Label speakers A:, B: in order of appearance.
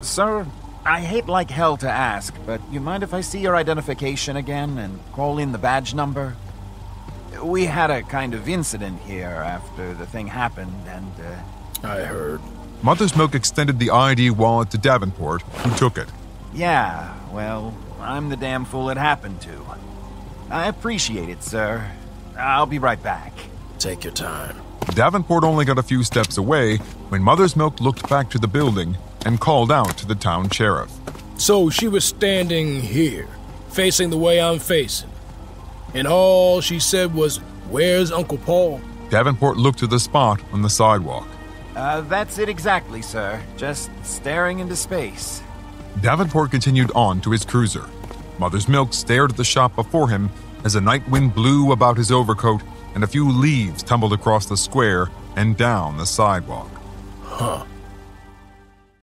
A: Sir, I hate like hell to ask, but you mind if I see your identification again and call in the badge number? We had a kind of incident here after the thing happened, and, uh,
B: I heard.
C: Mother's Milk extended the ID wallet to Davenport, who took it.
A: Yeah, well, I'm the damn fool it happened to. I appreciate it, sir. I'll be right back.
B: Take your time.
C: Davenport only got a few steps away when Mother's Milk looked back to the building and called out to the town sheriff.
B: So she was standing here, facing the way I'm facing. And all she said was, Where's Uncle Paul?
C: Davenport looked to the spot on the sidewalk.
A: Uh, that's it exactly, sir. Just staring into space.
C: Davenport continued on to his cruiser. Mother's Milk stared at the shop before him as a night wind blew about his overcoat and a few leaves tumbled across the square and down the sidewalk.
B: Huh.